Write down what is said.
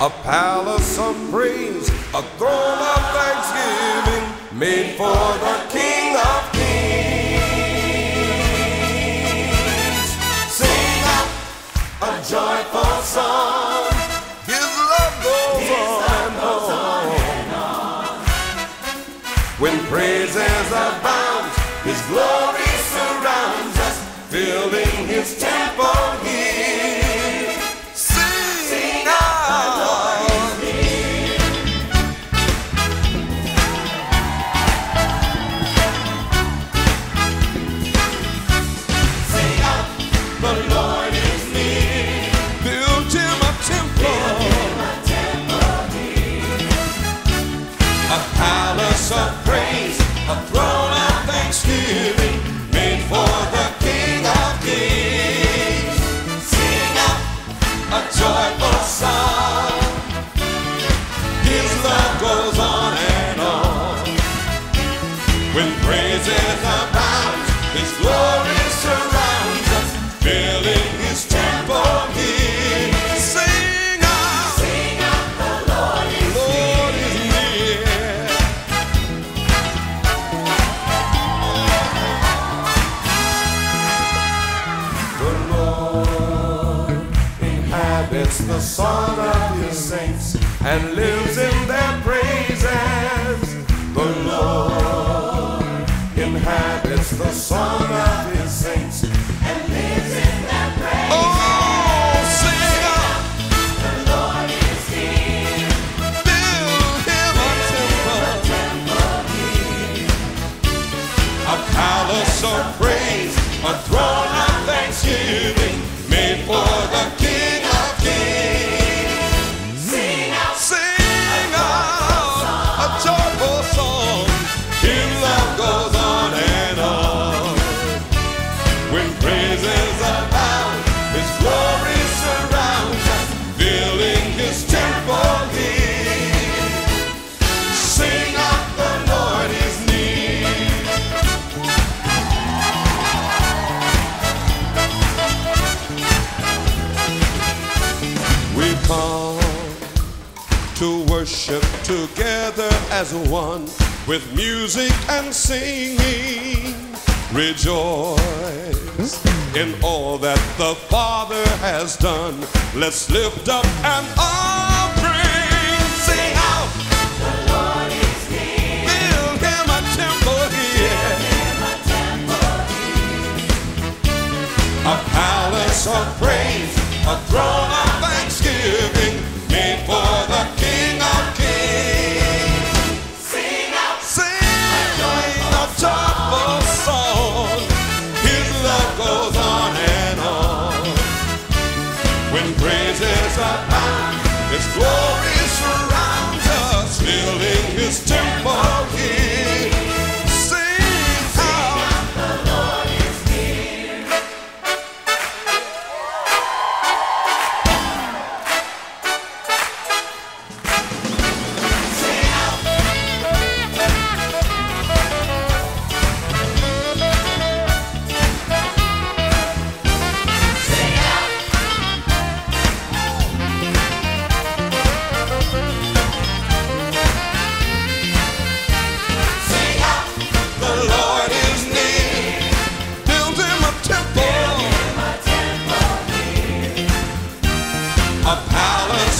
a palace of praise, a throne of thanksgiving made for the King of Kings. Sing out a joyful song. His love goes, His on, love and goes on. on and on. When praises abound, His glory surrounds us, filling His temple here. The song of His saints and lives in their praises. The Lord inhabits the song of His saints. and lives in their praise. Oh, sing The Lord is here. build Him a temple. Temple a palace of praise, a throne of thanksgiving, made for the to worship together as one with music and singing. Rejoice in all that the Father has done. Let's lift up an offering.